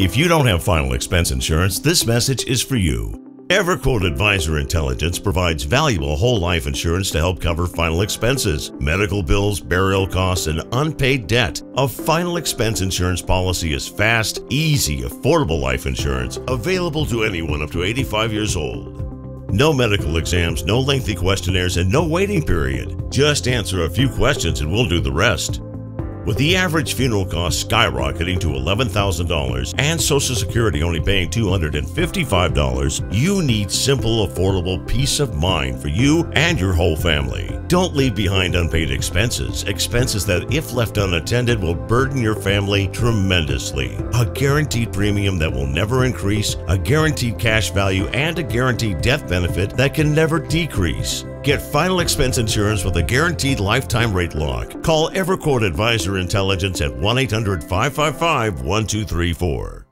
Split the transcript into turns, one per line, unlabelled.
If you don't have final expense insurance, this message is for you. EverQuote Advisor Intelligence provides valuable whole life insurance to help cover final expenses, medical bills, burial costs, and unpaid debt. A final expense insurance policy is fast, easy, affordable life insurance available to anyone up to 85 years old. No medical exams, no lengthy questionnaires, and no waiting period. Just answer a few questions and we'll do the rest. With the average funeral cost skyrocketing to $11,000 and Social Security only paying $255, you need simple, affordable peace of mind for you and your whole family. Don't leave behind unpaid expenses, expenses that, if left unattended, will burden your family tremendously. A guaranteed premium that will never increase, a guaranteed cash value, and a guaranteed death benefit that can never decrease. Get final expense insurance with a guaranteed lifetime rate lock. Call EverQuote Advisor Intelligence at 1 800 555 1234.